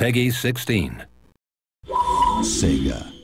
Peggy 16. Sega.